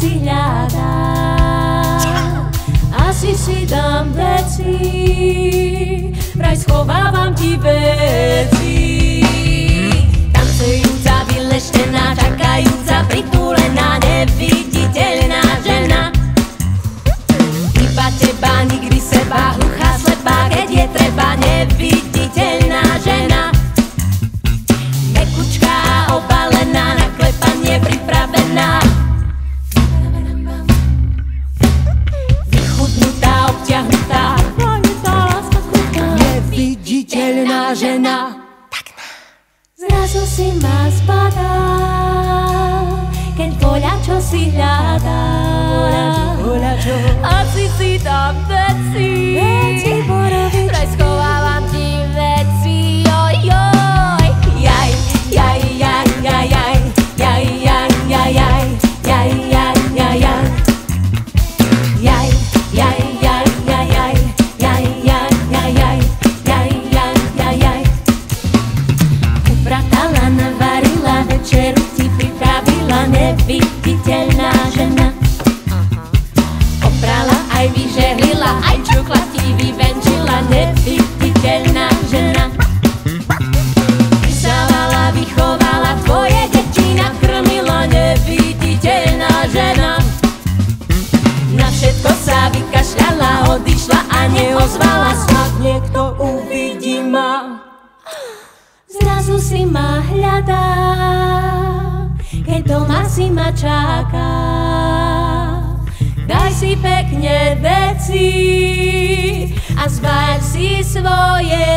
si hľadá. Asi si dám veci, vraj schovávam ti veci. Jesús más bada Ken kolatxo zilada Kolatxo Azizitan betzi Betzi neviditeľná žena. Oprala, aj vyžehlila, aj čukla ti vyvenčila neviditeľná žena. Vysávala, vychovala, tvoje deti nakrmila neviditeľná žena. Na všetko sa vykašľala, odišla a neozvala Snad niekto uvidí ma Zrazu si ma hľadá Keď doma si ma čaká. Daj si pekne veci A zbaľ si svoje